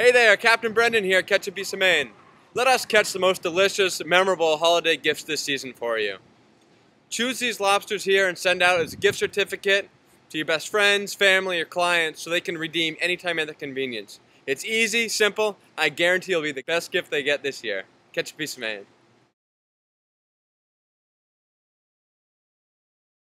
Hey there, Captain Brendan here, Catch a Piece of Maine. Let us catch the most delicious, memorable holiday gifts this season for you. Choose these lobsters here and send out as a gift certificate to your best friends, family, or clients so they can redeem anytime at their convenience. It's easy, simple, I guarantee it'll be the best gift they get this year. Catch a piece of Maine.